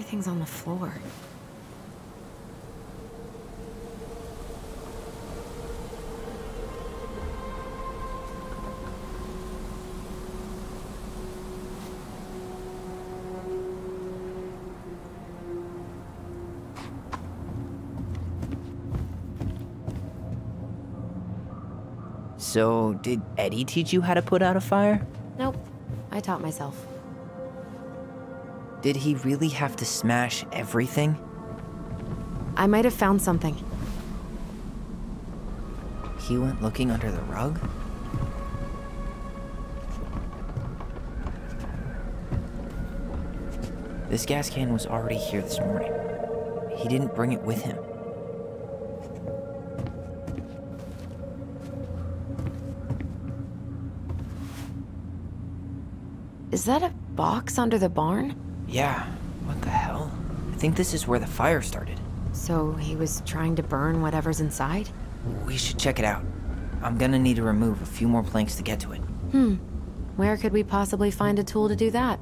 Everything's on the floor. So, did Eddie teach you how to put out a fire? Nope. I taught myself. Did he really have to smash everything? I might have found something. He went looking under the rug? This gas can was already here this morning. He didn't bring it with him. Is that a box under the barn? Yeah, what the hell? I think this is where the fire started. So he was trying to burn whatever's inside? We should check it out. I'm gonna need to remove a few more planks to get to it. Hmm. Where could we possibly find a tool to do that?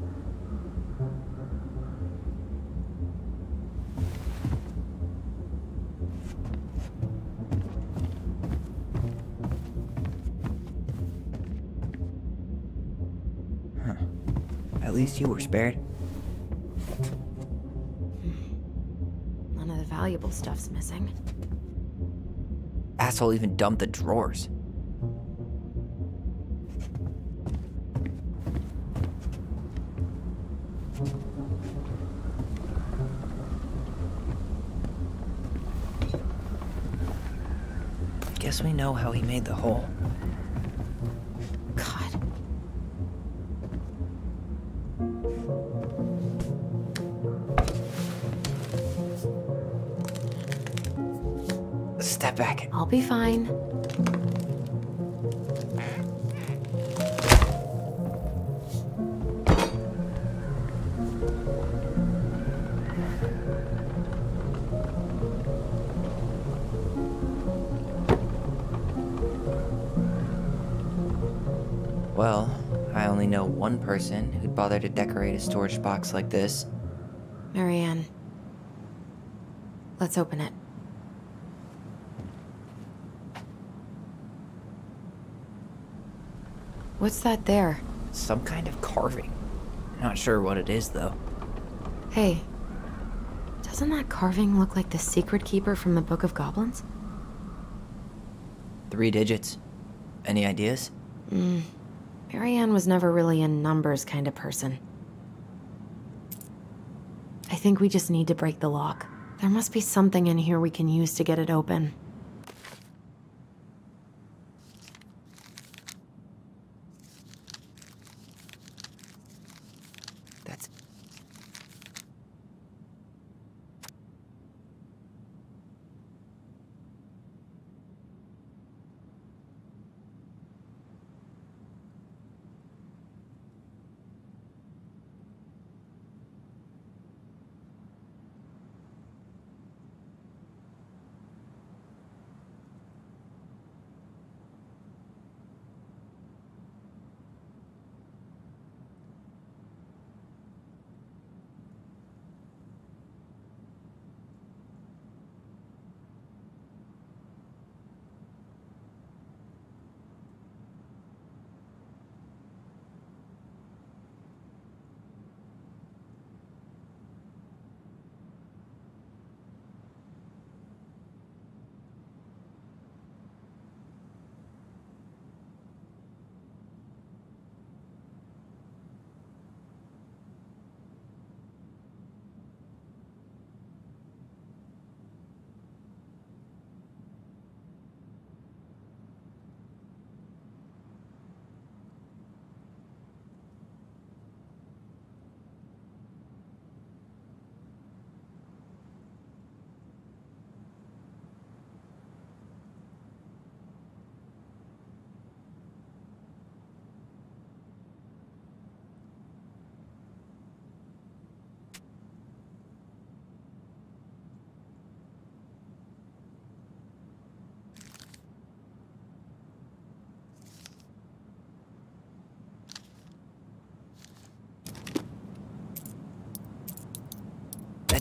At least you were spared. None of the valuable stuff's missing. Asshole even dumped the drawers. Guess we know how he made the hole. Back. I'll be fine. Well, I only know one person who'd bother to decorate a storage box like this. Mary-Ann. Let's open it. What's that there? Some kind of carving. Not sure what it is, though. Hey. Doesn't that carving look like the secret keeper from the Book of Goblins? Three digits. Any ideas? Hmm. Mary-Ann was never really a numbers kind of person. I think we just need to break the lock. There must be something in here we can use to get it open.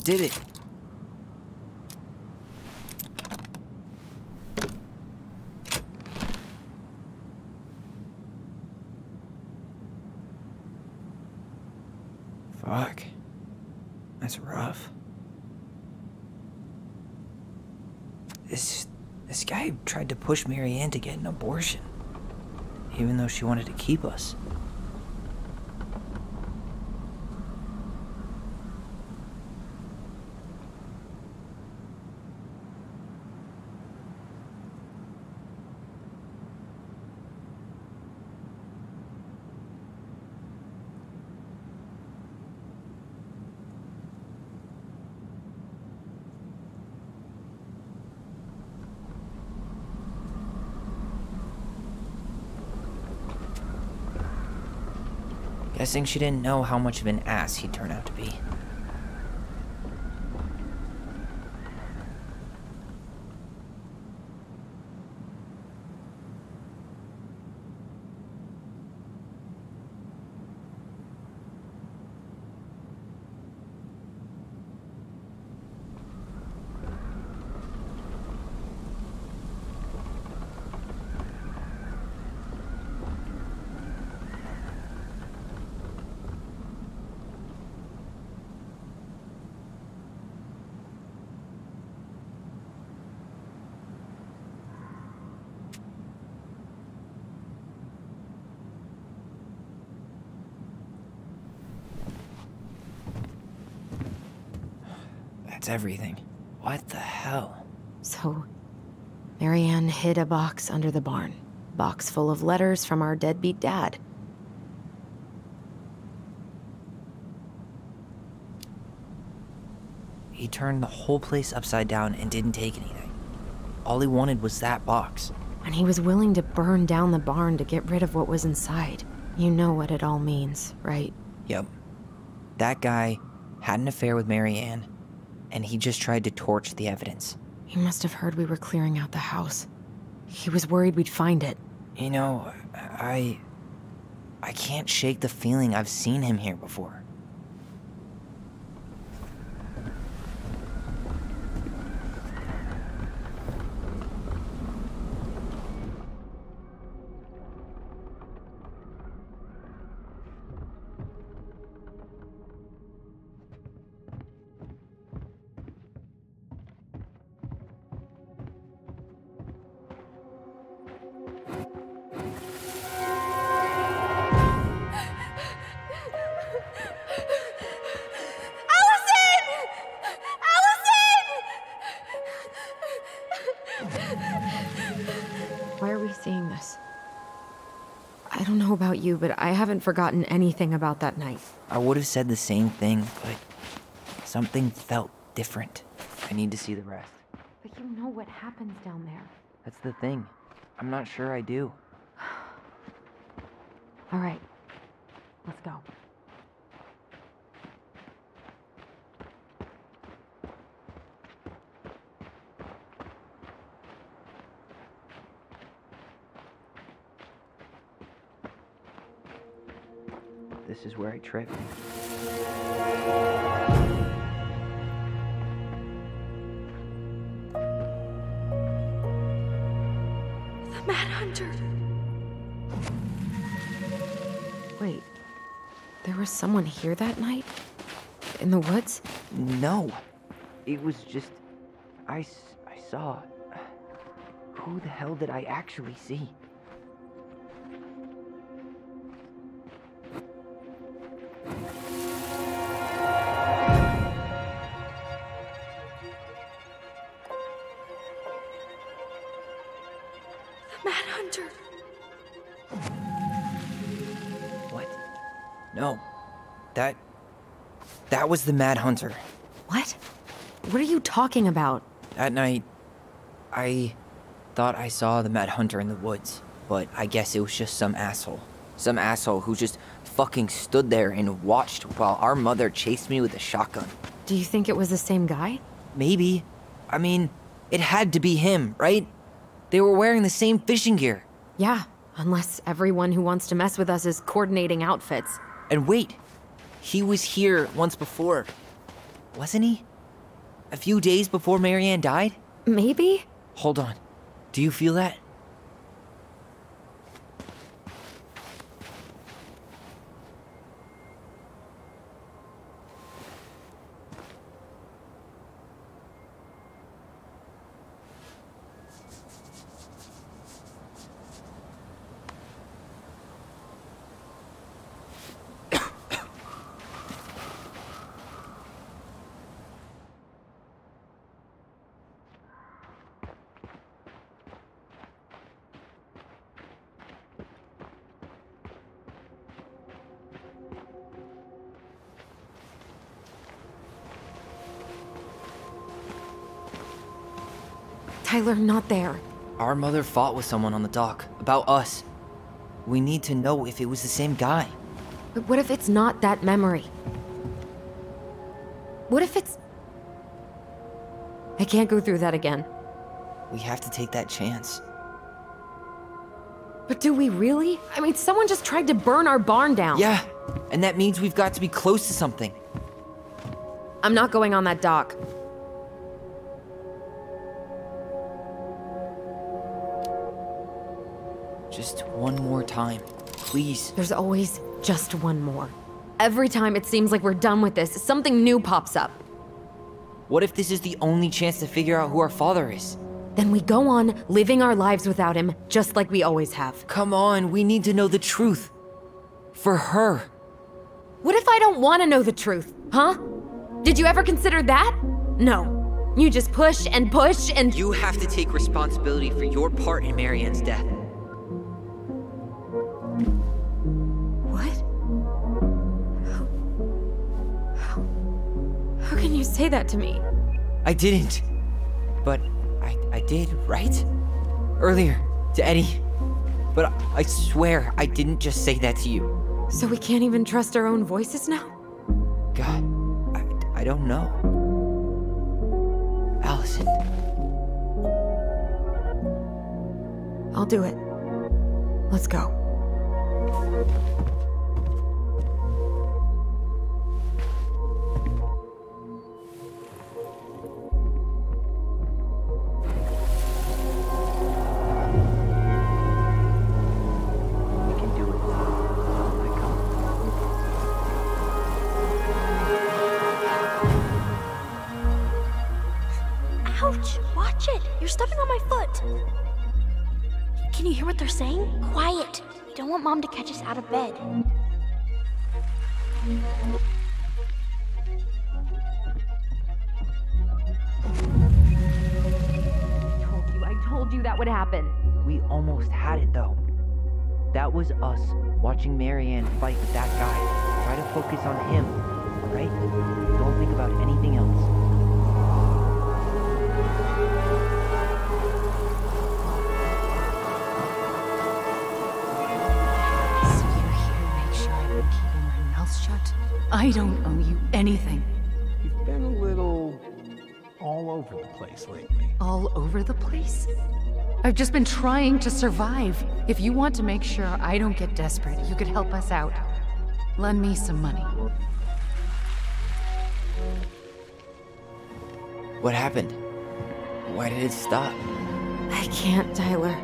Did it. Fuck. That's rough. This this guy tried to push Mary-Ann to get an abortion. Even though she wanted to keep us. Guessing she didn't know how much of an ass he'd turn out to be. That's everything. What the hell? So, Mary-Ann hid a box under the barn. Box full of letters from our deadbeat dad. He turned the whole place upside down and didn't take anything. All he wanted was that box. And he was willing to burn down the barn to get rid of what was inside. You know what it all means, right? Yep. That guy had an affair with Mary-Ann, and he just tried to torch the evidence. He must have heard we were clearing out the house. He was worried we'd find it. You know, I. I can't shake the feeling I've seen him here before. You, but I haven't forgotten anything about that night. I would have said the same thing, but something felt different. I need to see the rest. But you know what happens down there. That's the thing. I'm not sure I do. All right, let's go. This is where I tripped. The Mad Hunter! Wait, there was someone here that night? In the woods? No. It was just. I, I saw. Who the hell did I actually see? That was the Mad Hunter. What? What are you talking about? That night, I thought I saw the Mad Hunter in the woods, but I guess it was just some asshole. Some asshole who just fucking stood there and watched while our mother chased me with a shotgun. Do you think it was the same guy? Maybe. I mean, it had to be him, right? They were wearing the same fishing gear. Yeah, unless everyone who wants to mess with us is coordinating outfits. And wait, he was here once before, wasn't he? A few days before Mary-Ann died? Maybe? Hold on. Do you feel that? Tyler, not there. Our mother fought with someone on the dock about us. We need to know if it was the same guy. But what if it's not that memory? What if it's. I can't go through that again. We have to take that chance. But do we really? I mean, someone just tried to burn our barn down. Yeah, and that means we've got to be close to something. I'm not going on that dock. Just one more time, please. There's always just one more. Every time it seems like we're done with this, something new pops up. What if this is the only chance to figure out who our father is? Then we go on living our lives without him, just like we always have. Come on, we need to know the truth. For her. What if I don't want to know the truth, huh? Did you ever consider that? No. You just push and push and. You have to take responsibility for your part in Mary-Ann's death. Can you say that to me? I didn't. But I, I did, right? Earlier, to Eddie. But I, I swear I didn't just say that to you. So we can't even trust our own voices now? God, I, I don't know. Alyson. I'll do it. Let's go. You're stepping on my foot! Can you hear what they're saying? Quiet! We don't want Mom to catch us out of bed. I told you, I told you that would happen. We almost had it though. That was us watching Mary-Ann fight with that guy. Try to focus on him, alright? Don't think about anything else. I don't owe you anything. You've been a little all over the place lately. All over the place? I've just been trying to survive. If you want to make sure I don't get desperate, you could help us out. Lend me some money. What happened? Why did it stop? I can't, Tyler.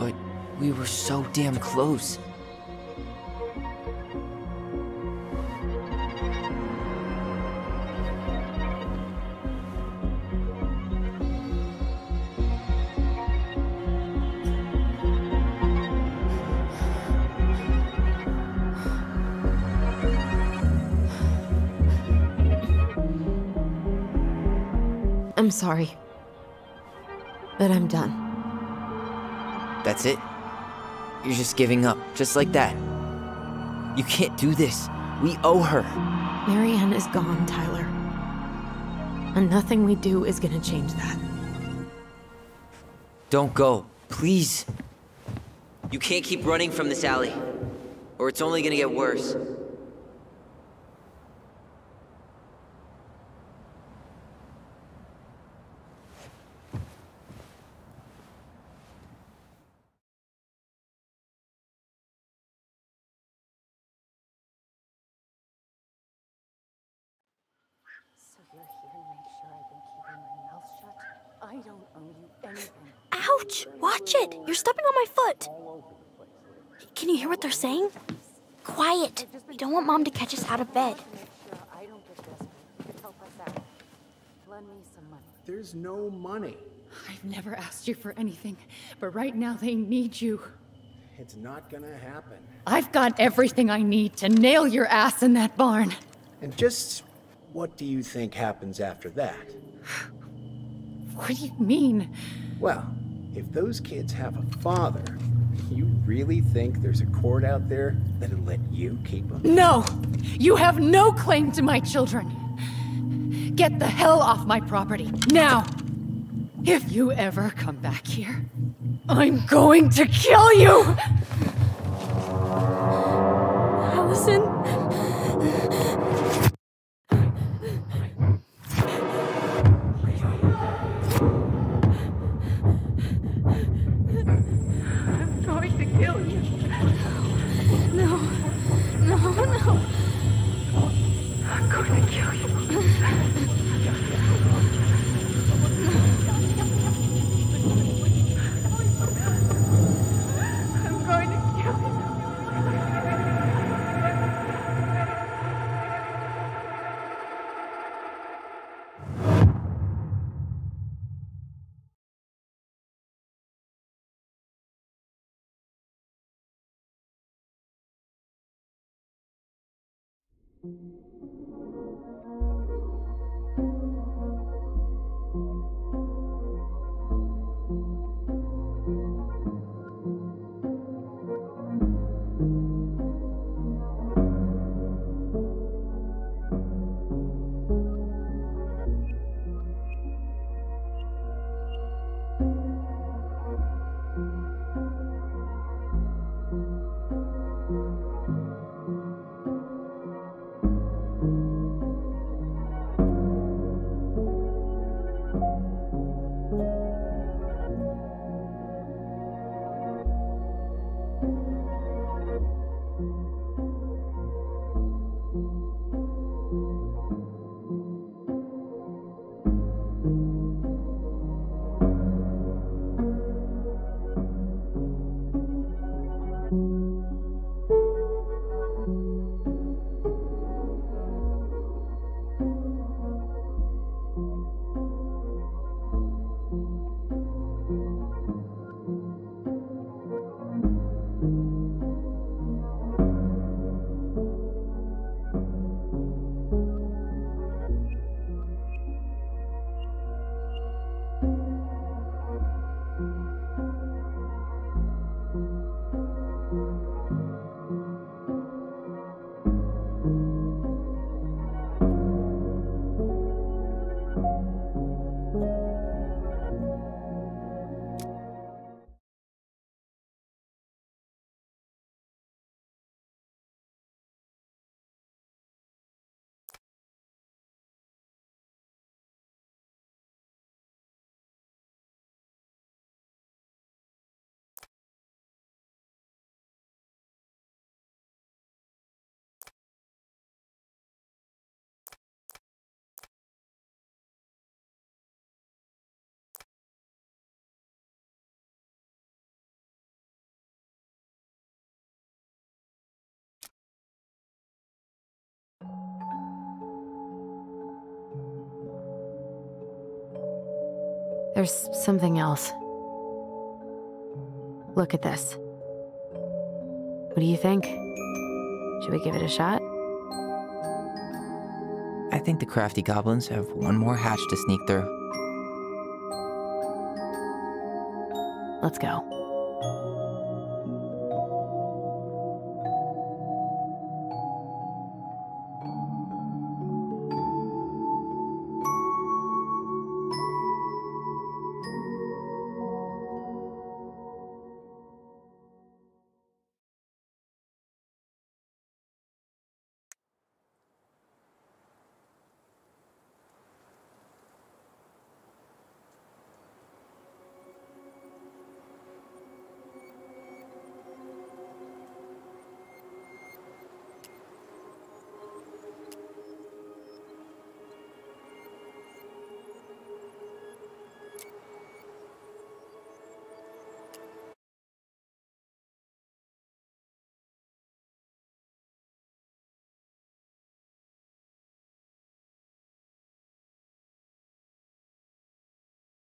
But we were so damn close. I'm sorry. But I'm done. That's it? You're just giving up, just like that. You can't do this. We owe her. Mary-Ann is gone, Tyler. And nothing we do is gonna change that. Don't go, please. You can't keep running from this alley, or it's only gonna get worse. You're here to make sure I don't owe you anything. Ouch! Watch it! You're stepping on my foot! Can you hear what they're saying? Quiet! We don't want Mom to catch us out of bed. Make sure I don't get desperate. You could help us out. Lend me some money. There's no money. I've never asked you for anything, but right now they need you. It's not gonna happen. I've got everything I need to nail your ass in that barn. And just what do you think happens after that? What do you mean? Well, if those kids have a father, you really think there's a court out there that'll let you keep them? No! You have no claim to my children! Get the hell off my property, now! If you ever come back here, I'm going to kill you! There's something else. Look at this. What do you think? Should we give it a shot? I think the crafty goblins have one more hatch to sneak through. Let's go.